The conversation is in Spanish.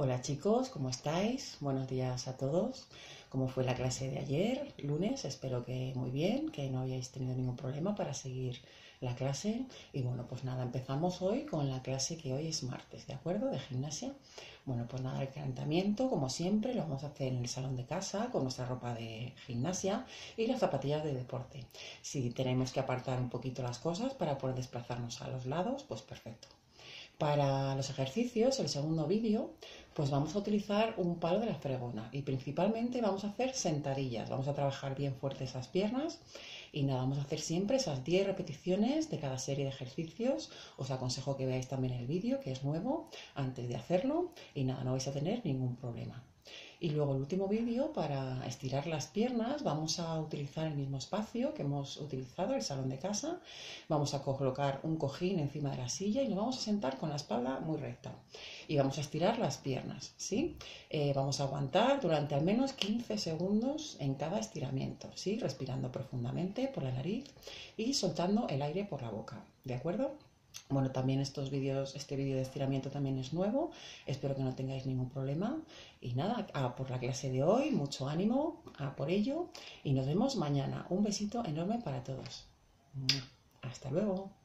Hola chicos, ¿cómo estáis? Buenos días a todos. ¿Cómo fue la clase de ayer, lunes? Espero que muy bien, que no hayáis tenido ningún problema para seguir la clase. Y bueno, pues nada, empezamos hoy con la clase que hoy es martes, ¿de acuerdo? De gimnasia. Bueno, pues nada, el calentamiento, como siempre, lo vamos a hacer en el salón de casa con nuestra ropa de gimnasia y las zapatillas de deporte. Si tenemos que apartar un poquito las cosas para poder desplazarnos a los lados, pues perfecto. Para los ejercicios, el segundo vídeo, pues vamos a utilizar un palo de la fregona y principalmente vamos a hacer sentadillas. Vamos a trabajar bien fuerte esas piernas y nada, vamos a hacer siempre esas 10 repeticiones de cada serie de ejercicios. Os aconsejo que veáis también el vídeo, que es nuevo, antes de hacerlo y nada, no vais a tener ningún problema. Y luego el último vídeo, para estirar las piernas, vamos a utilizar el mismo espacio que hemos utilizado, el salón de casa. Vamos a colocar un cojín encima de la silla y nos vamos a sentar con la espalda muy recta. Y vamos a estirar las piernas, ¿sí? Eh, vamos a aguantar durante al menos 15 segundos en cada estiramiento, ¿sí? Respirando profundamente por la nariz y soltando el aire por la boca, ¿de acuerdo? Bueno, también estos vídeos, este vídeo de estiramiento también es nuevo. Espero que no tengáis ningún problema. Y nada, a por la clase de hoy, mucho ánimo, a por ello. Y nos vemos mañana. Un besito enorme para todos. Hasta luego.